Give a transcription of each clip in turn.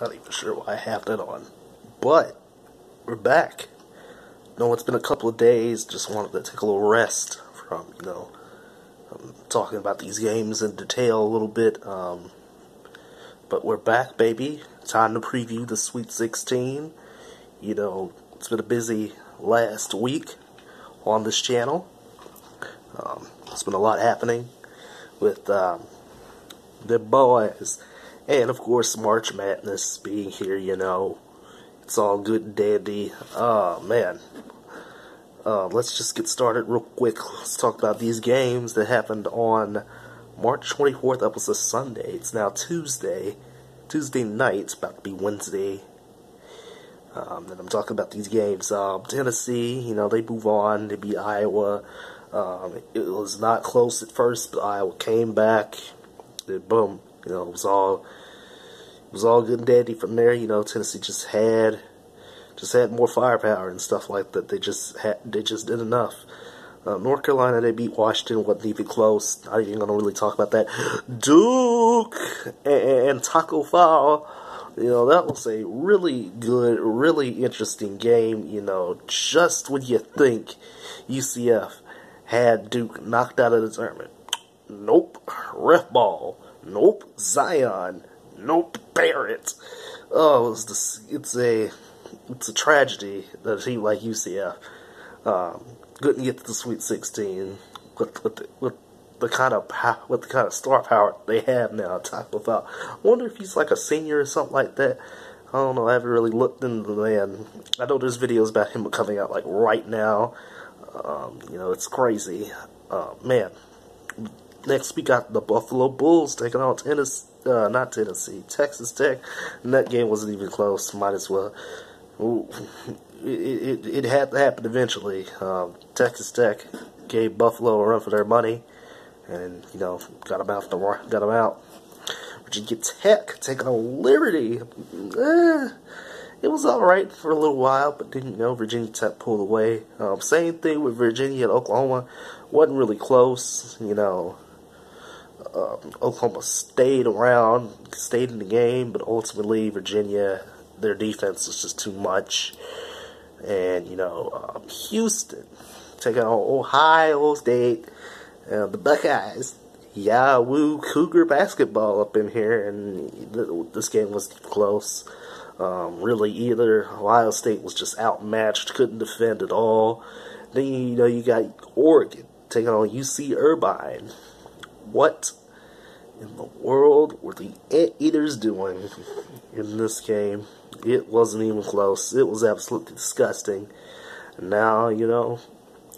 Not even sure why I have that on. But, we're back. No, it's been a couple of days. Just wanted to take a little rest from, you know, um, talking about these games in detail a little bit. Um, but we're back, baby. Time to preview the Sweet 16. You know, it's been a busy last week on this channel. Um, there's been a lot happening with um, the boys. And of course, March Madness being here, you know, it's all good and dandy. Oh, man. Uh, let's just get started real quick. Let's talk about these games that happened on March 24th. That was a Sunday. It's now Tuesday. Tuesday night. It's about to be Wednesday. Um, and I'm talking about these games. Um, Tennessee, you know, they move on. They beat Iowa. Um, it was not close at first, but Iowa came back. Then boom, you know, it was all it was all good and dandy from there. You know, Tennessee just had just had more firepower and stuff like that. They just had they just did enough. Uh, North Carolina they beat Washington wasn't even close. Not even gonna really talk about that. Duke and, and Tacko Fall. You know that was a really good, really interesting game. You know, just when you think UCF had Duke knocked out of the tournament, nope. Ref ball, nope. Zion, nope. Barrett. Oh, it's, it's a it's a tragedy that a team like UCF um, couldn't get to the Sweet 16 with with the, with the kind of with the kind of star power they have now. Talk about. I wonder if he's like a senior or something like that. I don't know. I haven't really looked into the man. I know there's videos about him coming out like right now. Um, you know, it's crazy. Uh, man, next we got the Buffalo Bulls taking on Tennessee, uh, not Tennessee, Texas Tech, and that game wasn't even close. Might as well. It, it, it had to happen eventually. Um, Texas Tech gave Buffalo a run for their money, and you know got them out. The, got them out. Virginia Tech taking on Liberty. Eh, it was all right for a little while, but you know Virginia Tech pulled away. Um, same thing with Virginia and Oklahoma. wasn't really close. You know, um, Oklahoma stayed around, stayed in the game, but ultimately Virginia, their defense was just too much. And you know, um, Houston taking on Ohio State, uh, the Buckeyes. Yeah, woo, Cougar basketball up in here, and this game was close. Um, really, either Ohio State was just outmatched, couldn't defend at all. Then you know you got Oregon taking on UC Irvine. What in the world were the Anteaters doing in this game? It wasn't even close. It was absolutely disgusting. And now, you know,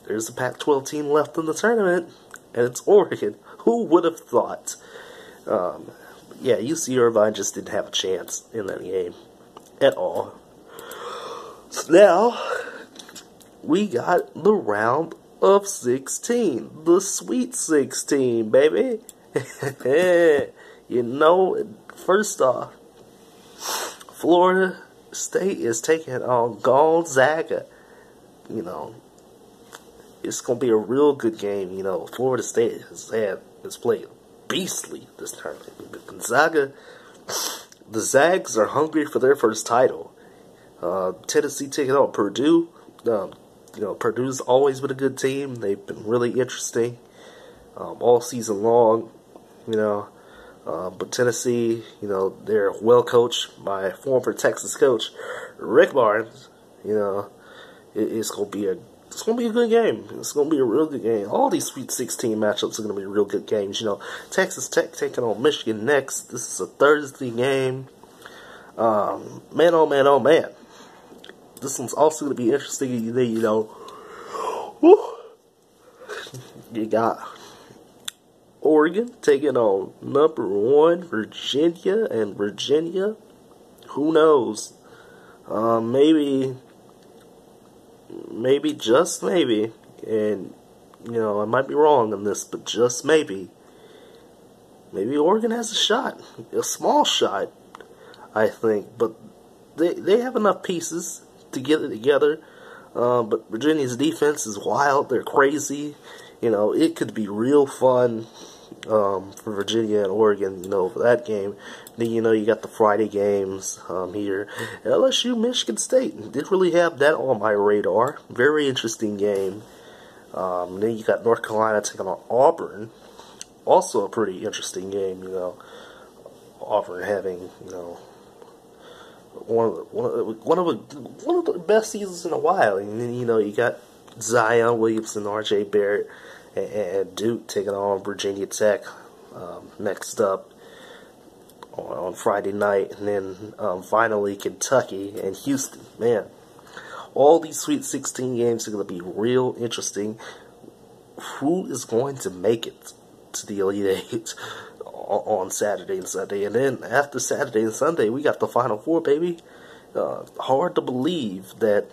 there's a Pac 12 team left in the tournament, and it's Oregon. Who would have thought? Um, yeah, UC Irvine just didn't have a chance in that game at all. So now, we got the round of 16. The Sweet 16, baby. you know, first off, Florida State is taking on Gonzaga. You know, it's going to be a real good game. You know, Florida State has had has played beastly this tournament. But Gonzaga, the Zags are hungry for their first title. Uh, Tennessee taking on Purdue. Um, you know, Purdue's always been a good team. They've been really interesting um, all season long. You know, uh, but Tennessee, you know, they're well coached by former Texas coach Rick Barnes. You know, it, it's gonna be a it's gonna be a good game. It's gonna be a real good game. All these Sweet 16 matchups are gonna be real good games. You know, Texas Tech taking on Michigan next. This is a Thursday game. Um, man, oh man, oh man. This one's also gonna be interesting. You know, whew, you got Oregon taking on number one Virginia and Virginia. Who knows? Uh, maybe, maybe just maybe, and you know I might be wrong on this, but just maybe, maybe Oregon has a shot, a small shot, I think, but they they have enough pieces to get it together. Uh, but Virginia's defense is wild; they're crazy. You know, it could be real fun um, for Virginia and Oregon, you know, for that game. Then, you know, you got the Friday games um, here. LSU, Michigan State. Didn't really have that on my radar. Very interesting game. Um, then you got North Carolina taking on Auburn. Also a pretty interesting game, you know. Auburn having, you know, one of the, one of the, one of the, best seasons in a while. And you know, you got Zion Williamson, R.J. Barrett, and, and Duke taking on Virginia Tech um, next up on, on, Friday night, and then um, finally Kentucky and Houston. Man, all these Sweet 16 games are going to be real interesting. Who is going to make it to the Elite Eight on Saturday and Sunday? And then after Saturday and Sunday, we got the Final Four, baby. Uh, hard to believe that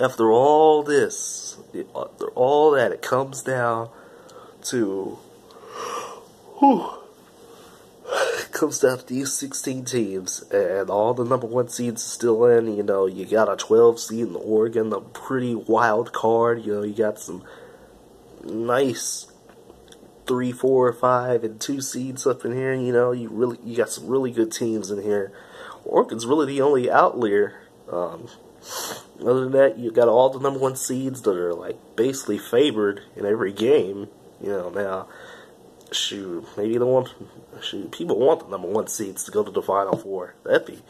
after all this, after all that, it comes down to. Whew, comes down to these 16 teams, and all the number one seeds still in. You know, you got a 12 seed in Oregon, a pretty wild card. You know, you got some nice three, four, five, and two seeds up in here. You know, you really you got some really good teams in here. Oregon's really the only outlier. Um, other than that, you got all the number one seeds that are like basically favored in every game. You know, now shoot, maybe the one shoot people want the number one seeds to go to the final four. That'd be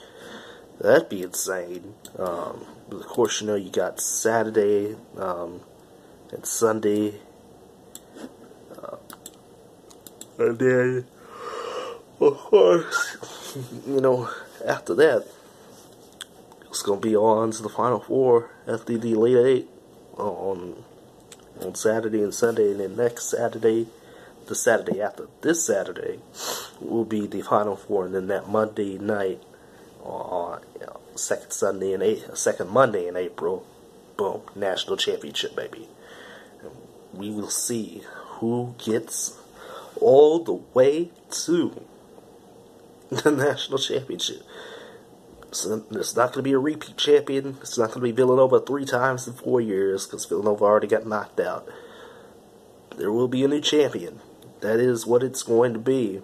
that'd be insane. Um, of course, you know you got Saturday um, and Sunday, uh, and then of course, you know after that it's gonna be on to the final four after the Eight on on Saturday and Sunday, and then next Saturday, the Saturday after this Saturday, will be the final four, and then that Monday night, on you know, second Sunday eight, second Monday in April, boom, national championship, baby. We will see who gets all the way to the national championship. So it's not going to be a repeat champion. It's not going to be Villanova three times in four years because Villanova already got knocked out. There will be a new champion. That is what it's going to be.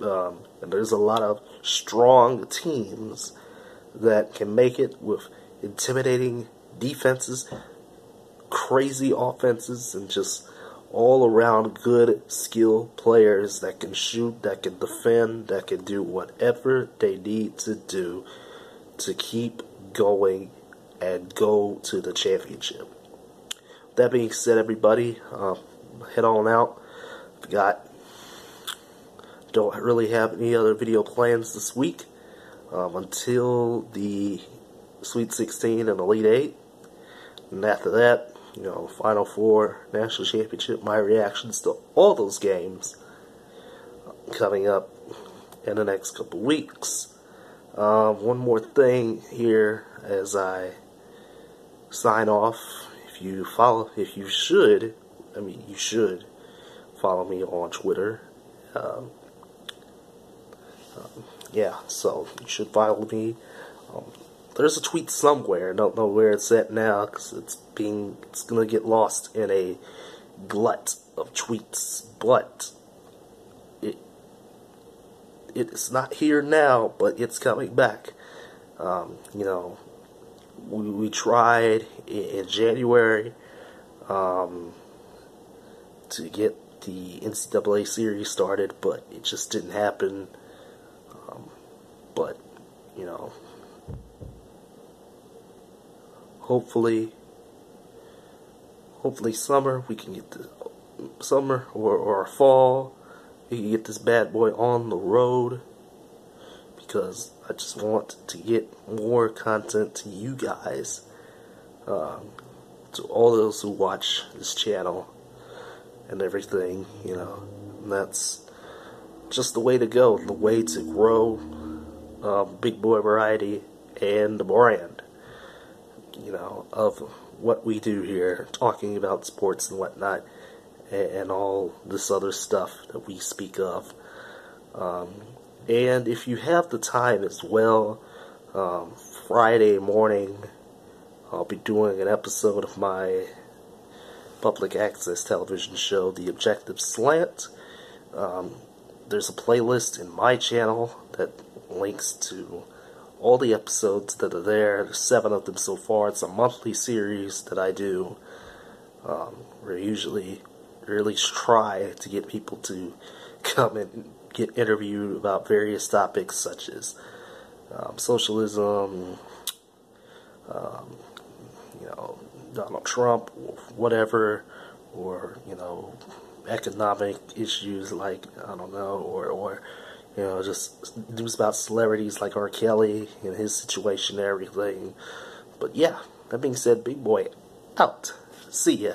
Um, and there's a lot of strong teams that can make it with intimidating defenses, crazy offenses, and just all around good skill players that can shoot, that can defend, that can do whatever they need to do to keep going and go to the championship. That being said, everybody, uh, head on out. Got don't really have any other video plans this week um, until the Sweet 16 and Elite 8. And after that, you know, Final Four, National Championship, my reactions to all those games coming up in the next couple weeks. Um, one more thing here as I sign off. If you follow, if you should, I mean, you should follow me on Twitter. Um, um, yeah, so you should follow me. There's a tweet somewhere. I don't know where it's at now because it's being, it's gonna get lost in a glut of tweets. But it it's not here now, but it's coming back. Um, you know, we, we tried in, in January um, to get the NCAA series started, but it just didn't happen. Um, but, you know, hopefully, hopefully summer we can get the summer or, or fall we can get this bad boy on the road because I just want to get more content to you guys, um, to all those who watch this channel and everything, you know. And that's just the way to go, the way to grow um, Big Boy Variety and the brand, you know, of what we do here, talking about sports and whatnot and all this other stuff that we speak of. Um, and if you have the time as well, um, Friday morning, I'll be doing an episode of my public access television show, The Objective Slant. Um, there's a playlist in my channel that links to all the episodes that are there. There's seven of them so far. It's a monthly series that I do. Um, usually, or at least try to get people to come and get interviewed about various topics such as um, socialism, um, you know, Donald Trump, whatever, or you know, economic issues like I don't know, or or you know, just news about celebrities like R. Kelly and his situation and everything. But yeah, that being said, big boy out. See ya.